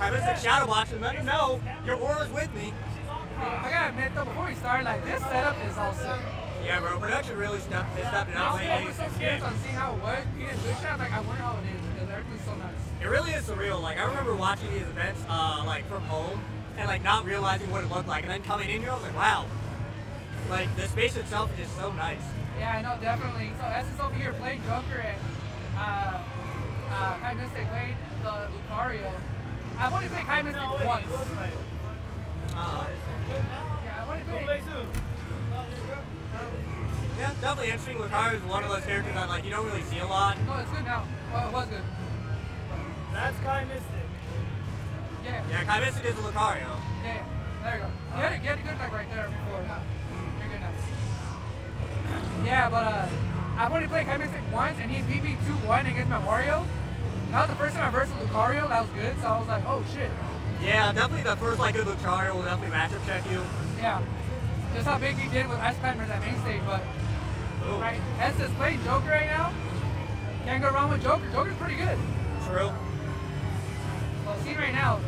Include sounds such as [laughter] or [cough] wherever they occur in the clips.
of like shadow box and let him know your aura's with me. I gotta admit though, before we start, like this setup is awesome. Yeah, bro, production really stepped, they it I up was lately. always so scared on seeing how it was. In Twitch, I was like, I wonder how it is because everything's so nice. It really is surreal. Like I remember watching these events, uh, like from home, and like not realizing what it looked like, and then coming in here, I was like, wow. Like the space itself is so nice. Yeah, I know, definitely. So S is over here playing Joker and uh, uh, Kai Mystic playing the Lucario. I've only played Kai Mystic once. Uh, Yeah, I've only played. yeah, definitely interesting. Lucario is one of those characters that like you don't really see a lot. No, it's good now. Well, it was good. That's Kai Mystic. Yeah, Yeah, Kai Mystic is a Lucario. yeah. There you go. You had, a, you had a good like right there before. Huh? You're good now. Yeah, but uh, I've only played Kai Mystic once, and he beat me 2-1 against my Mario. That was the first time I versed Lucario. That was good. So I was like, oh shit. Yeah, definitely the first like good Lucario will definitely matchup check you. Yeah. Just how big he did with Ice Climbers at main stage, but Ooh, right, S is playing Joker right now. Can't go wrong with Joker. Joker's pretty good. True. Well, see right now,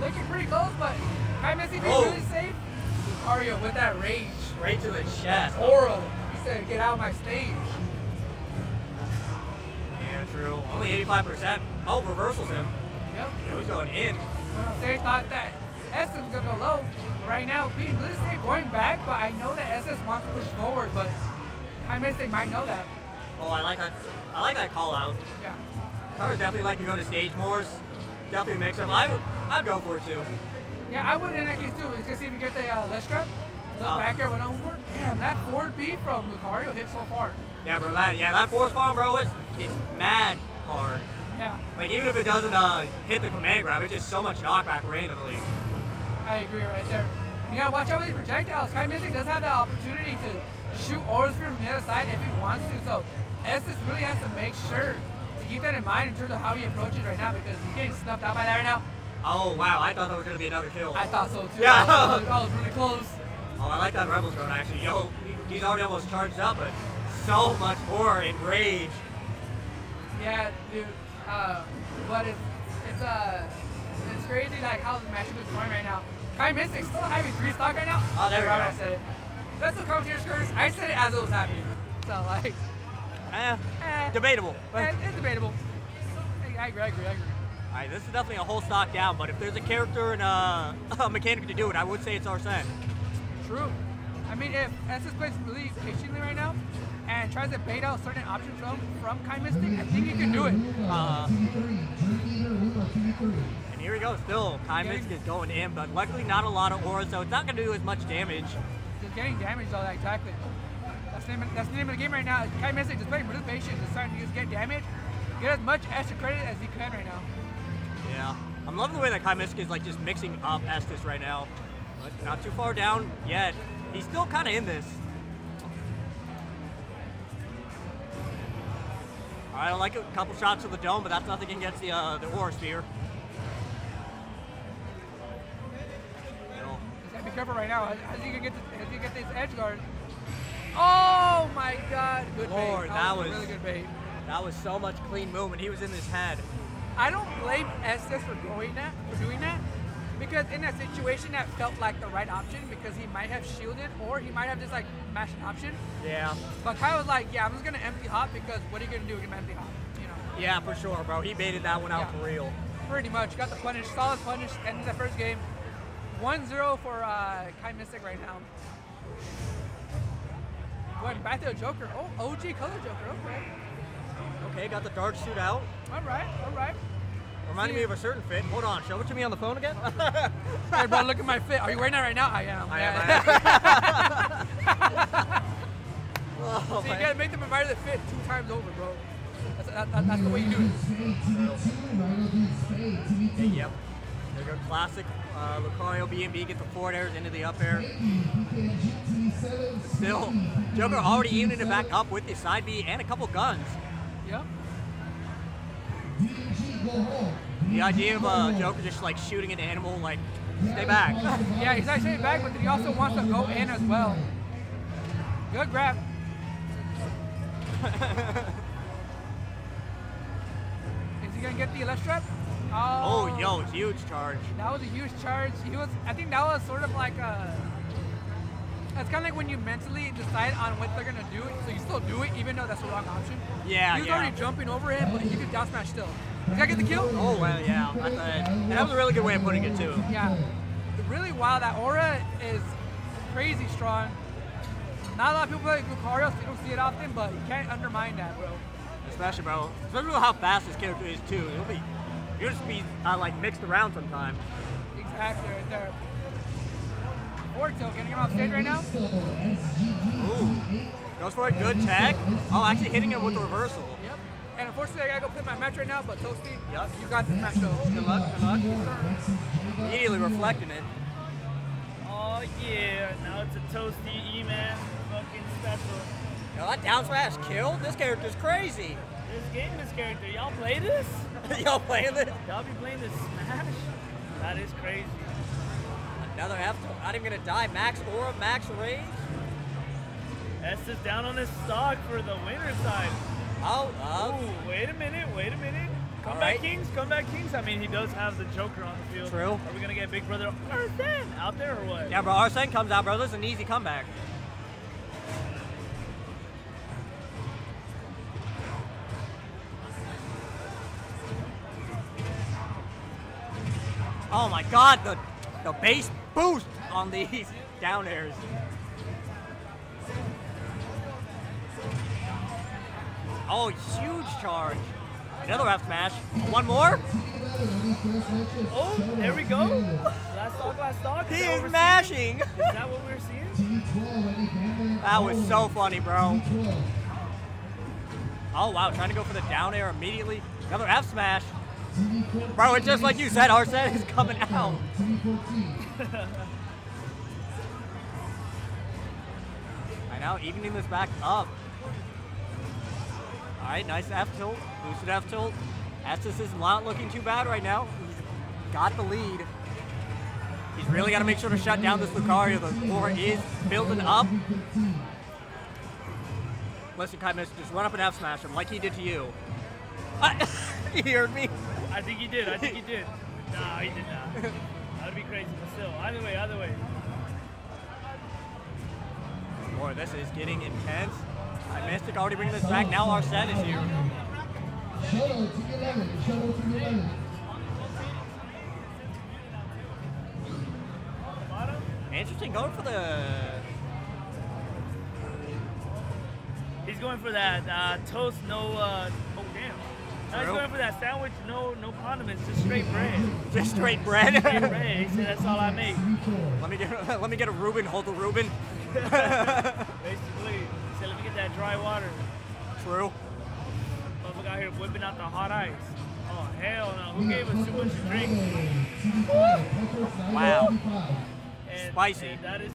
looking pretty close, but Kai Mystic being Oh. really safe. Lucario with that rage. Right to the chest. Aura. He said, get out of my stage. Only 85%. Oh, reversals him. Yep. Yeah, he's going in. Well, they thought that SS was gonna go low. Right now, being safe going back, but I know that SS wants to push forward, but Kai Mystic might know that. Oh, I like that. I like that call out. Yeah. I would definitely like to go to stage mores. Definitely mix them. I would, I'd go for it too. Yeah, I would in that case too. To see if you get the uh, The back air went over. Damn, that forward B from Lucario hit so hard. Yeah, bro. That, yeah, that Force Palm, bro, is it's mad hard. Yeah, Like even if it doesn't uh, hit the command grab, it's just so much knockback randomly. I agree right there. You gotta watch out with these projectiles. Kai Mystic does have the opportunity to shoot Sphere from the other side if he wants to. So Estus really has to make sure to keep that in mind in terms of how he approaches right now because he's getting snuffed out by that right now. Oh wow, I thought that was gonna be another kill. I thought so too. Yeah. [laughs] I was, I was really close. Oh, I like that Rebels drone actually. Yo, he's already almost charged up, but so much more in rage. Yeah, dude. Uh, but it's it's uh it's crazy like how the matchup is going right now. Kai Mystic still having three stock right now. Oh, there we go. I said it. That's the commentator scores. I said it as it was happening. So like, Eh, eh, debatable. eh, it's debatable. I, I agree. I agree. I agree. Alright, this is definitely a whole stock down, but if there's a character and a, [laughs] a mechanic to do it, I would say it's Arsene. True. I mean, if SS plays really patiently right now and tries to bait out certain options from from Kai Mystic, I think he can do it. Uh, and here we go, still. Kai Mystic is going in, but luckily not a lot of auras, so it's not going to do as much damage. Just getting damage though, exactly. That's the, name of, that's the name of the game right now. Kai Mystic just playing really patient, just trying to just get damage, get as much extra credit as he can right now. Yeah. I'm loving the way that Kai Mystic is like just mixing up Estus right now. But not too far down yet. He's still kind of in this. Alright, I like a couple shots to the dome, but that's nothing against the uh, the aura sphere. You know, Just gotta be careful right now. As, you can get this, as you get this edge guard. Oh my God! Good bait. That, that was, a was- really good bait. that was so much clean movement. He was in his head. I don't blame Estus for doing that, for doing that, because in that situation that felt like the right option because he might have shielded or he might have just like mashed an option. Yeah. But Kai was like, yeah, I'm just gonna empty hop because what are you gonna do with an empty hop? You know, Yeah, for sure, bro. He baited that one out Yeah. for real. pretty much got the punish, solid punish, ended the first game. 1-0 for uh, Kai Mystic right now. Going back to the Joker. Oh, OG color Joker. Okay. Okay, got the dark suit out. All right. All right. Reminded See- me of a certain fit. Hold on, show it to me on the phone again. [laughs] Hey, bro, look at my fit. Are you wearing that right now? I am. I Yeah. am. [laughs] oh, So you man. gotta make them provider that fit two times over, bro. That's, that, that, that's the way you do it. Hey, yep. There you go, classic. Uh, Lucario B&B get the forward airs into the up air. Still, Joker already evening it back up with the side B and a couple guns. Yep. The idea of uh, Joker just like shooting an animal, like, stay back. [laughs] Yeah, he's actually back, but he also wants to go in as well. Good grab. [laughs] Is he gonna get the left strap? Oh, yo, huge charge. That was a huge charge. He was. I think that was sort of like a. It's kind of like when you mentally decide on what they're gonna do, so you still do it even though that's the wrong option. Yeah, He was yeah. already jumping over him, but you could down smash still. Did I get the kill? Oh, well, yeah. I thought, that was a really good way of putting it, too. Yeah. Really wow, that aura is crazy strong. Not a lot of people play Lucario, so you don't see it often, but you can't undermine that, bro. Especially, bro. Especially with how fast this character is, too. It'll be, you'll just be, uh, like, mixed around sometimes. Exactly, right there. Forto getting him off stage right now. Ooh. Goes for a good tag. Oh, actually hitting him with the reversal. Yep. And unfortunately, I gotta go play my match right now, but Toasty, Yup. you got this match though. Good luck, good luck. Immediately reflecting it. Oh yeah, now it's a toasty E-Man fucking special. Yo, that down smash killed? This character's crazy. This game, this character, y'all play this? [laughs] Y'all playing this? Y'all be playing this Smash? That is crazy. Another F. Not even gonna die. Max Aura, Max Rage. S is down on his stock for the winner side. Oh, uh, Ooh, wait a minute, wait a minute. Come All back right. Kings, come back Kings. I mean, he does have the Joker on the field. True. Are we gonna get Big Brother Earthen out there or what? yeah, bro. Arsene comes out, bro. This is an easy comeback. Oh my God, the the base boost on these [laughs] down airs. Oh, huge charge. Another F smash. One more. Oh, there we go. Last dog, last dog. He Is mashing. Is that what we're seeing? That was so funny, bro. Oh wow, trying to go for the down air immediately. Another F smash. Bro, it's just like you said, Arsene is coming out. [laughs] I know, evening this back up. Alright, nice F tilt. Boosted F tilt. Estus is not looking too bad right now. He's got the lead. He's really got to make sure to shut down this Lucario. The war is building up. Listen, Kai Mist, just run up and F smash him like he did to you. [laughs] you heard me? I think he did. I think he did. Nah, he did not. That'd be crazy, but still. Either way, either way. Boy, this is getting intense. Kai Mystic already bringing this back. Now Arsene is here. Shout out to 11. Shout out to 11. Interesting, going for the. He's going for that uh, toast, no. Uh, No, he's going for that sandwich, no, no condiments, just straight bread. [laughs] Just straight bread. Straight bread. He said that's all I make. let me get [laughs] let me get a Reuben. Hold the Reuben. [laughs] Basically, he said, let me get that dry water. True. Motherfucker out here whipping out the hot ice. Oh hell no! Who gave us too much to drink? Wow. And, Spicy. and that is